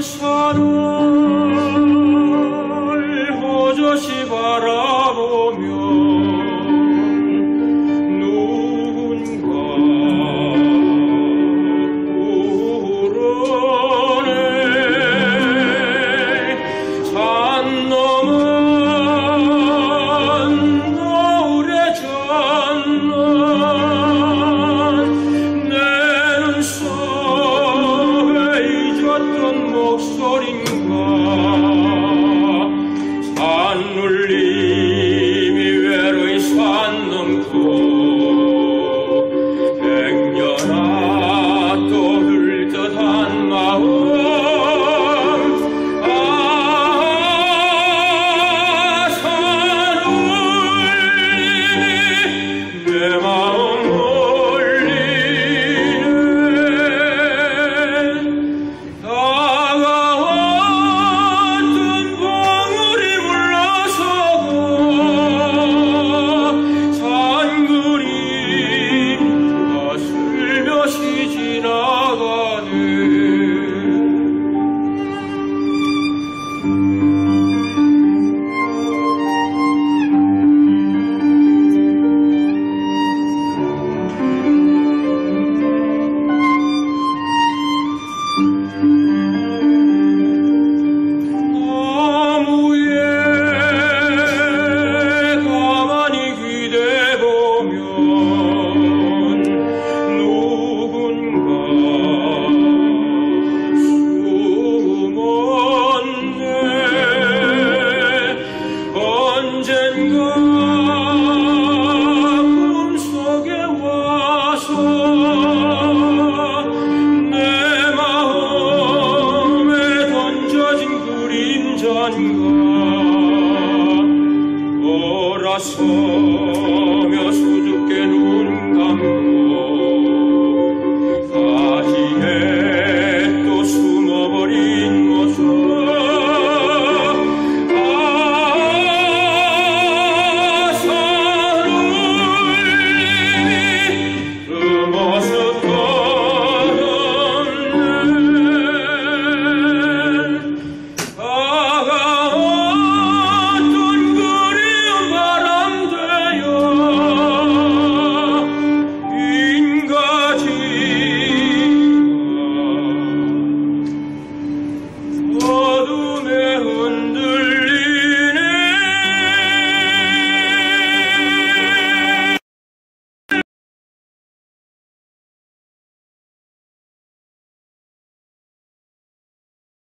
산을 허저시 바라보면 누군가 부르네 산 넘은 노을의 전로 nostro linguaggio. corazón.